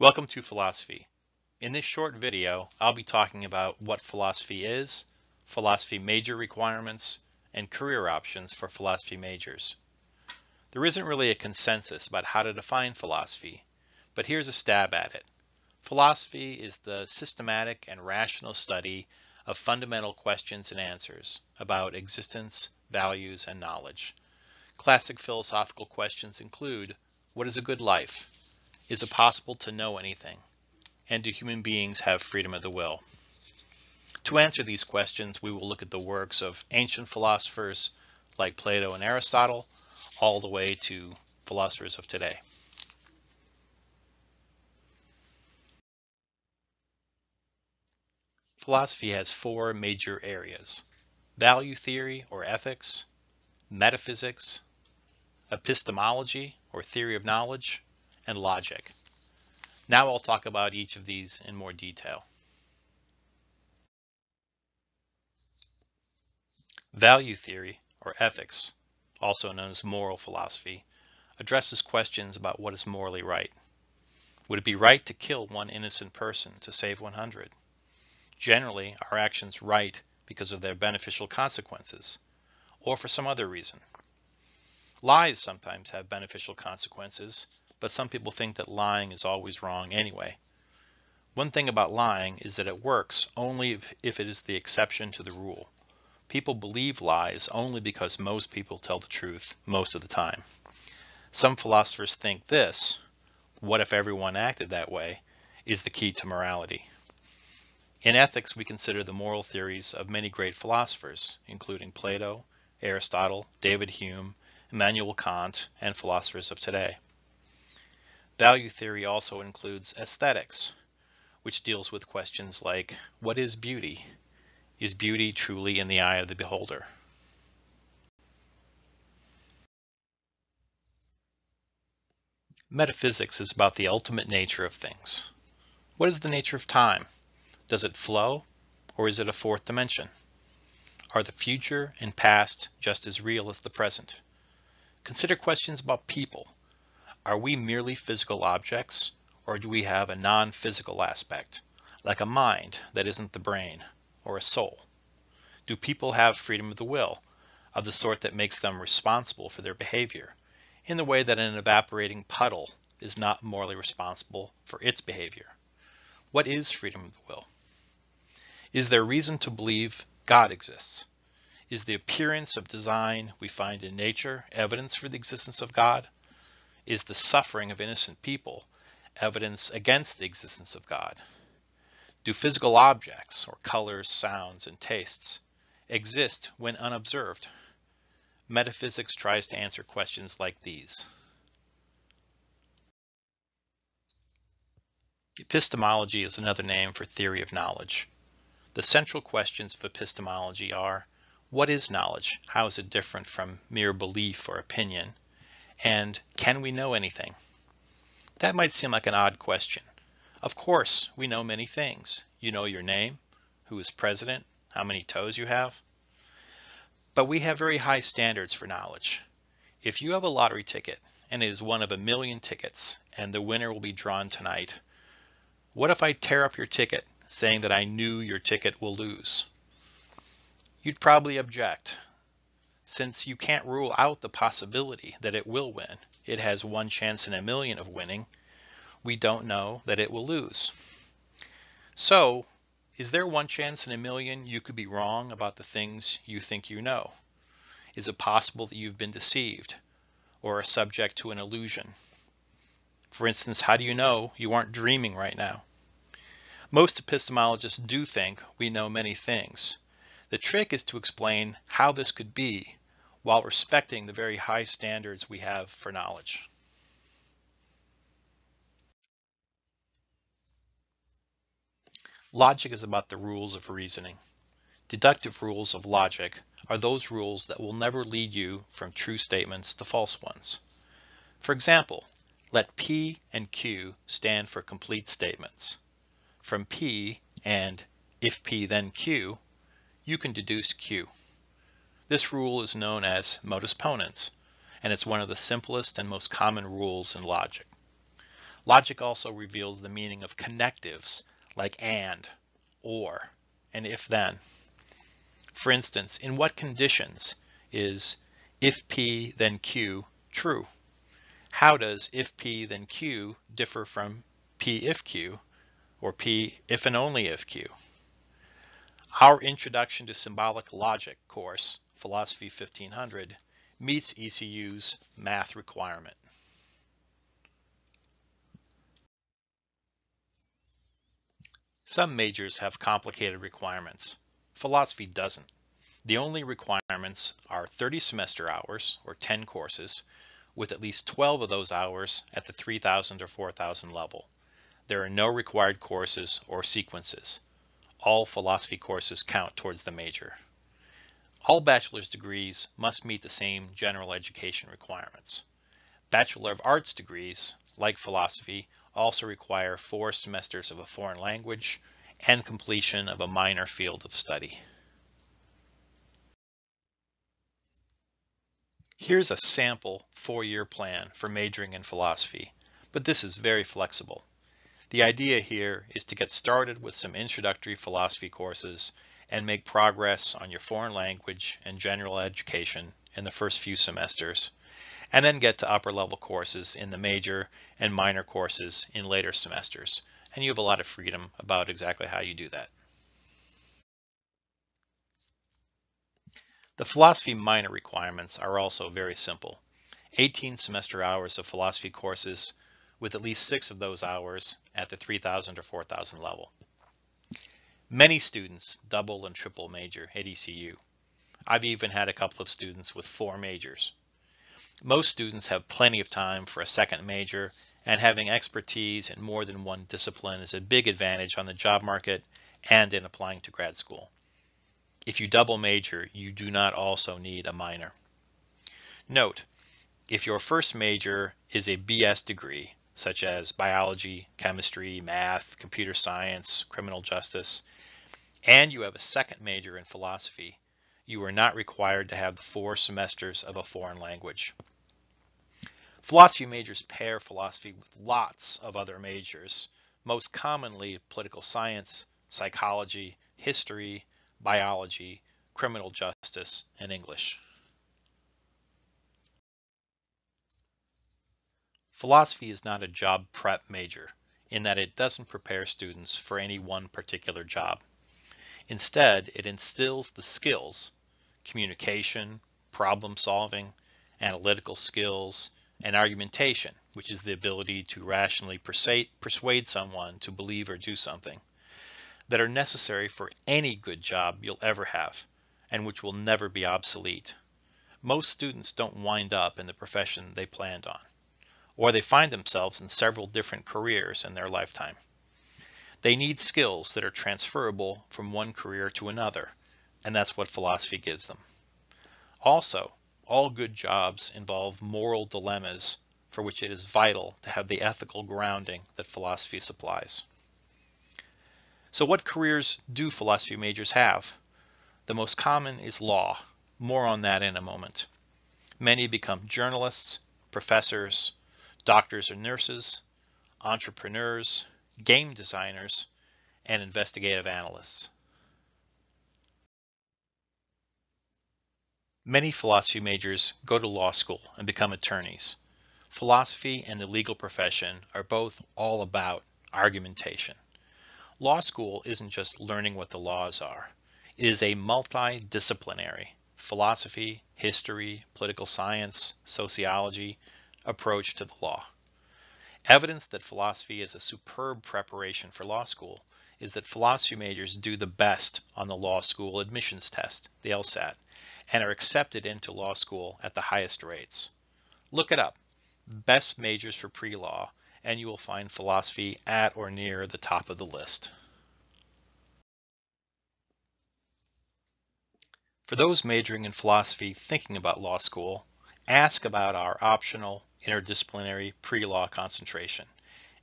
Welcome to philosophy. In this short video, I'll be talking about what philosophy is, philosophy major requirements, and career options for philosophy majors. There isn't really a consensus about how to define philosophy, but here's a stab at it. Philosophy is the systematic and rational study of fundamental questions and answers about existence, values, and knowledge. Classic philosophical questions include, what is a good life? Is it possible to know anything? And do human beings have freedom of the will? To answer these questions, we will look at the works of ancient philosophers like Plato and Aristotle, all the way to philosophers of today. Philosophy has four major areas. Value theory or ethics, metaphysics, epistemology or theory of knowledge, and logic. Now I'll talk about each of these in more detail. Value theory or ethics, also known as moral philosophy, addresses questions about what is morally right. Would it be right to kill one innocent person to save 100? Generally, are actions right because of their beneficial consequences, or for some other reason? Lies sometimes have beneficial consequences, but some people think that lying is always wrong anyway. One thing about lying is that it works only if, if it is the exception to the rule. People believe lies only because most people tell the truth most of the time. Some philosophers think this, what if everyone acted that way, is the key to morality. In ethics, we consider the moral theories of many great philosophers, including Plato, Aristotle, David Hume, Immanuel Kant, and philosophers of today. Value theory also includes aesthetics, which deals with questions like, what is beauty? Is beauty truly in the eye of the beholder? Metaphysics is about the ultimate nature of things. What is the nature of time? Does it flow, or is it a fourth dimension? Are the future and past just as real as the present? Consider questions about people. Are we merely physical objects, or do we have a non-physical aspect, like a mind that isn't the brain, or a soul? Do people have freedom of the will, of the sort that makes them responsible for their behavior, in the way that an evaporating puddle is not morally responsible for its behavior? What is freedom of the will? Is there reason to believe God exists? Is the appearance of design we find in nature evidence for the existence of God? Is the suffering of innocent people evidence against the existence of God? Do physical objects, or colors, sounds, and tastes, exist when unobserved? Metaphysics tries to answer questions like these. Epistemology is another name for theory of knowledge. The central questions of epistemology are, what is knowledge? How is it different from mere belief or opinion? And can we know anything? That might seem like an odd question. Of course, we know many things. You know your name, who is president, how many toes you have. But we have very high standards for knowledge. If you have a lottery ticket and it is one of a million tickets and the winner will be drawn tonight, what if I tear up your ticket saying that I knew your ticket will lose. You'd probably object. Since you can't rule out the possibility that it will win, it has one chance in a million of winning, we don't know that it will lose. So, is there one chance in a million you could be wrong about the things you think you know? Is it possible that you've been deceived or are subject to an illusion? For instance, how do you know you aren't dreaming right now? Most epistemologists do think we know many things. The trick is to explain how this could be while respecting the very high standards we have for knowledge. Logic is about the rules of reasoning. Deductive rules of logic are those rules that will never lead you from true statements to false ones. For example, let P and Q stand for complete statements from P and if P then Q, you can deduce Q. This rule is known as modus ponens, and it's one of the simplest and most common rules in logic. Logic also reveals the meaning of connectives like and, or, and if then. For instance, in what conditions is if P then Q true? How does if P then Q differ from P if Q or P if and only if Q? Our Introduction to Symbolic Logic course, Philosophy 1500, meets ECU's math requirement. Some majors have complicated requirements. Philosophy doesn't. The only requirements are 30 semester hours, or 10 courses, with at least 12 of those hours at the 3000 or 4000 level. There are no required courses or sequences. All philosophy courses count towards the major. All bachelor's degrees must meet the same general education requirements. Bachelor of Arts degrees, like philosophy, also require four semesters of a foreign language and completion of a minor field of study. Here's a sample four-year plan for majoring in philosophy, but this is very flexible. The idea here is to get started with some introductory philosophy courses and make progress on your foreign language and general education in the first few semesters, and then get to upper level courses in the major and minor courses in later semesters. And you have a lot of freedom about exactly how you do that. The philosophy minor requirements are also very simple. 18 semester hours of philosophy courses with at least six of those hours at the 3000 or 4000 level. Many students double and triple major at ECU. I've even had a couple of students with four majors. Most students have plenty of time for a second major, and having expertise in more than one discipline is a big advantage on the job market and in applying to grad school. If you double major, you do not also need a minor. Note, if your first major is a BS degree, such as biology, chemistry, math, computer science, criminal justice, and you have a second major in philosophy, you are not required to have the four semesters of a foreign language. Philosophy majors pair philosophy with lots of other majors, most commonly political science, psychology, history, biology, criminal justice, and English. Philosophy is not a job prep major in that it doesn't prepare students for any one particular job. Instead, it instills the skills, communication, problem solving, analytical skills, and argumentation, which is the ability to rationally persuade, someone to believe or do something, that are necessary for any good job you'll ever have, and which will never be obsolete. Most students don't wind up in the profession they planned on, or they find themselves in several different careers in their lifetime. They need skills that are transferable from one career to another, and that's what philosophy gives them. Also, all good jobs involve moral dilemmas for which it is vital to have the ethical grounding that philosophy supplies. So what careers do philosophy majors have? The most common is law. More on that in a moment. Many become journalists, professors, doctors or nurses, entrepreneurs, game designers, and investigative analysts. Many philosophy majors go to law school and become attorneys. Philosophy and the legal profession are both all about argumentation. Law school isn't just learning what the laws are. It is a multidisciplinary philosophy, history, political science, sociology approach to the law. Evidence that philosophy is a superb preparation for law school is that philosophy majors do the best on the law school admissions test, the LSAT, and are accepted into law school at the highest rates. Look it up, best majors for pre-law, and you will find philosophy at or near the top of the list. For those majoring in philosophy thinking about law school, ask about our optional interdisciplinary pre-law concentration.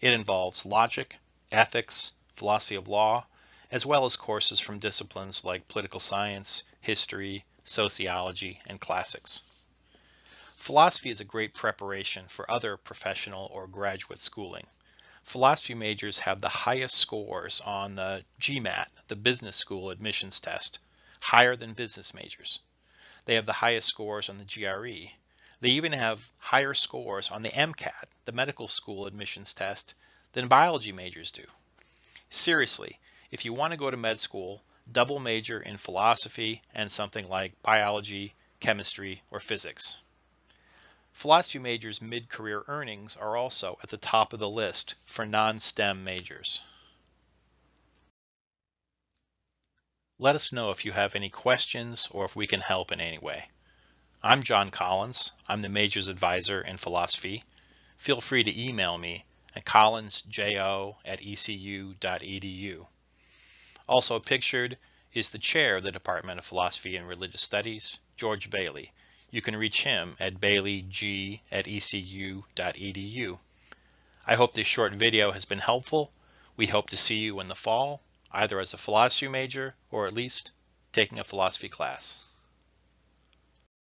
It involves logic, ethics, philosophy of law, as well as courses from disciplines like political science, history, sociology, and classics. Philosophy is a great preparation for other professional or graduate schooling. philosophy majors have the highest scores on the GMAT, the business school admissions test, higher than business majors. They have the highest scores on the GRE. They even have higher scores on the MCAT, the medical school admissions test, than biology majors do. Seriously, if you want to go to med school, double major in philosophy and something like biology, chemistry, or physics. Philosophy majors' mid-career earnings are also at the top of the list for non-STEM majors. Let us know if you have any questions or if we can help in any way. I'm John Collins. I'm the major's advisor in philosophy. Feel free to email me at collinsjo at ecu.edu. Also pictured is the chair of the Department of Philosophy and Religious Studies, George Bailey, you can reach him at baileyg at ecu.edu. I hope this short video has been helpful. We hope to see you in the fall, either as a philosophy major or at least taking a philosophy class.